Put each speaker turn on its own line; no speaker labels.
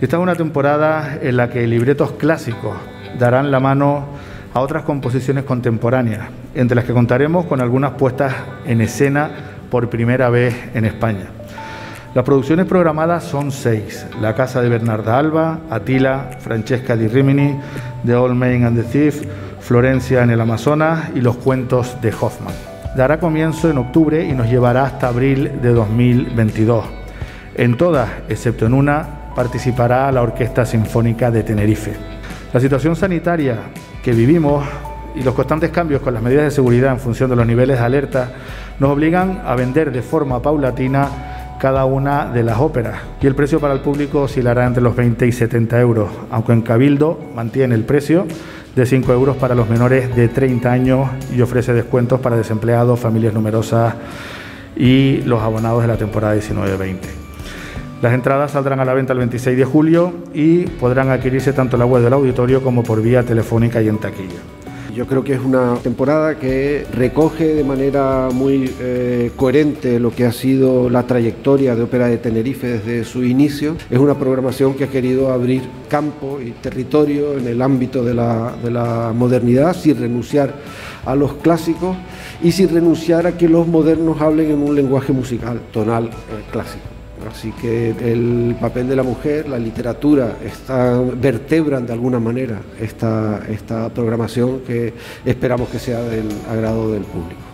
Esta es una temporada en la que libretos clásicos darán la mano a otras composiciones contemporáneas, entre las que contaremos con algunas puestas en escena por primera vez en España. Las producciones programadas son seis: La Casa de Bernarda Alba, Atila, Francesca di Rimini, The Old Main and the Thief, Florencia en el Amazonas y Los Cuentos de Hoffman. Dará comienzo en octubre y nos llevará hasta abril de 2022. En todas, excepto en una, participará la Orquesta Sinfónica de Tenerife. La situación sanitaria que vivimos y los constantes cambios con las medidas de seguridad en función de los niveles de alerta nos obligan a vender de forma paulatina cada una de las óperas y el precio para el público oscilará entre los 20 y 70 euros, aunque en Cabildo mantiene el precio de 5 euros para los menores de 30 años y ofrece descuentos para desempleados, familias numerosas y los abonados de la temporada 19-20. Las entradas saldrán a la venta el 26 de julio y podrán adquirirse tanto en la web del auditorio como por vía telefónica y en taquilla.
Yo creo que es una temporada que recoge de manera muy eh, coherente lo que ha sido la trayectoria de Ópera de Tenerife desde su inicio. Es una programación que ha querido abrir campo y territorio en el ámbito de la, de la modernidad sin renunciar a los clásicos y sin renunciar a que los modernos hablen en un lenguaje musical tonal eh, clásico. Así que el papel de la mujer, la literatura, está, vertebran de alguna manera esta, esta programación que esperamos que sea del agrado del público.